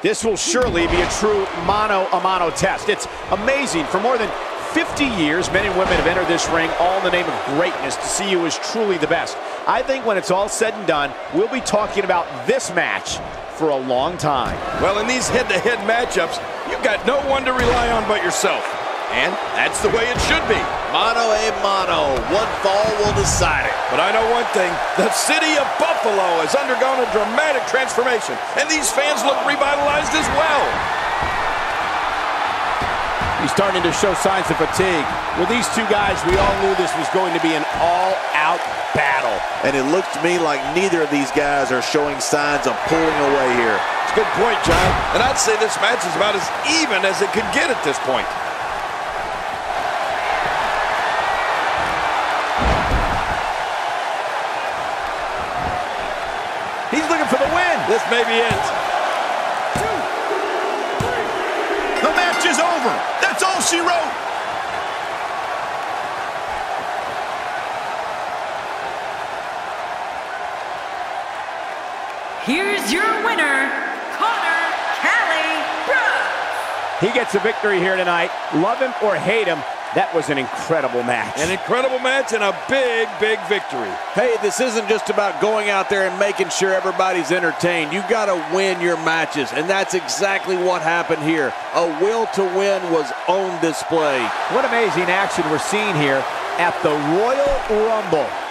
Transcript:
This will surely be a true mano-a-mano test. It's amazing. For more than 50 years, men and women have entered this ring all in the name of greatness to see who is truly the best. I think when it's all said and done, we'll be talking about this match for a long time. Well, in these head-to-head -head matchups, you've got no one to rely on but yourself. And that's the way it should be. Mano a mano. One fall will decide it. But I know one thing. The city of Buffalo has undergone a dramatic transformation. And these fans look revitalized as well. He's starting to show signs of fatigue. With these two guys, we all knew this was going to be an all-out battle. And it looks to me like neither of these guys are showing signs of pulling away here. It's a good point, John. And I'd say this match is about as even as it could get at this point. For the win. This may be it. The match is over. That's all she wrote. Here's your winner, Connor Callie Brooks. He gets a victory here tonight. Love him or hate him, that was an incredible match. An incredible match and a big, big victory. Hey, this isn't just about going out there and making sure everybody's entertained. You got to win your matches, and that's exactly what happened here. A will to win was on display. What amazing action we're seeing here at the Royal Rumble.